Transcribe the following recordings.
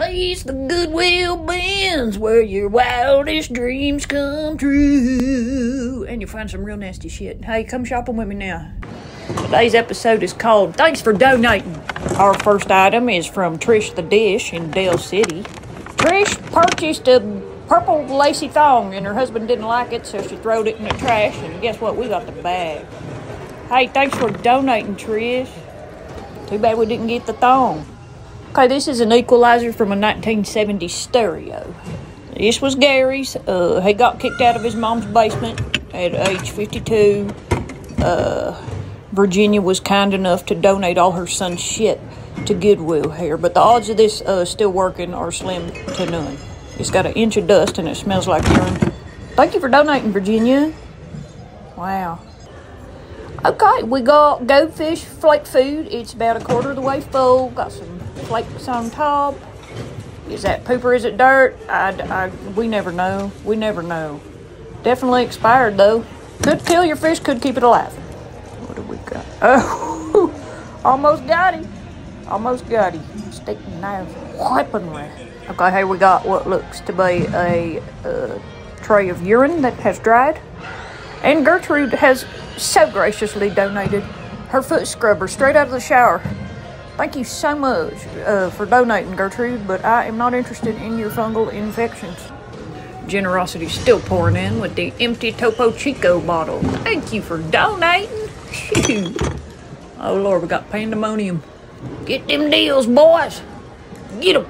He's the Goodwill bins where your wildest dreams come true. And you'll find some real nasty shit. Hey, come shopping with me now. Today's episode is called Thanks for Donating. Our first item is from Trish the Dish in Dale City. Trish purchased a purple lacy thong and her husband didn't like it, so she throwed it in the trash. And guess what? We got the bag. Hey, thanks for donating, Trish. Too bad we didn't get the thong. Okay, this is an equalizer from a 1970 stereo. This was Gary's. Uh, he got kicked out of his mom's basement at age 52. Uh, Virginia was kind enough to donate all her son's shit to Goodwill here, but the odds of this uh, still working are slim to none. It's got an inch of dust and it smells like urine. Thank you for donating, Virginia. Wow. Okay, we got goldfish flake food. It's about a quarter of the way full. Got some flakes on top. Is that poop or is it dirt? I, I, we never know. We never know. Definitely expired though. Could kill your fish, could keep it alive. What do we got? Oh, almost got him. Almost got him. Steak and knife weaponry. Okay, here we got what looks to be a uh, tray of urine that has dried. And Gertrude has so graciously donated her foot scrubber straight out of the shower. Thank you so much uh, for donating, Gertrude, but I am not interested in your fungal infections. Generosity still pouring in with the empty Topo Chico bottle. Thank you for donating. Oh, Lord, we got pandemonium. Get them deals, boys. Get 'em.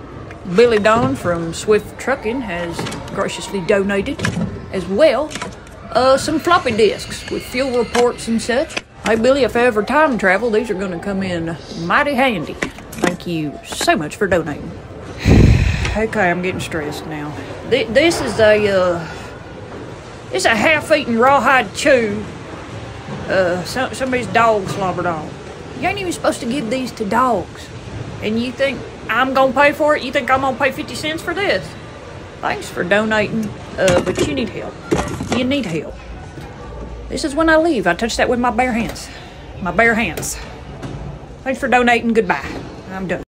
Billy Don from Swift Trucking has graciously donated as well uh, some floppy disks with fuel reports and such. Hey, Billy, if I ever time travel, these are going to come in mighty handy. Thank you so much for donating. okay, I'm getting stressed now. Th- this is a, uh, it's a half-eaten rawhide chew. Uh, some, somebody's dog slobbered on. You ain't even supposed to give these to dogs. And you think I'm gonna pay for it? You think I'm gonna pay 50 cents for this? Thanks for donating, uh, but you need help. You need help. This is when I leave. I touch that with my bare hands. My bare hands. Thanks for donating. Goodbye. I'm done.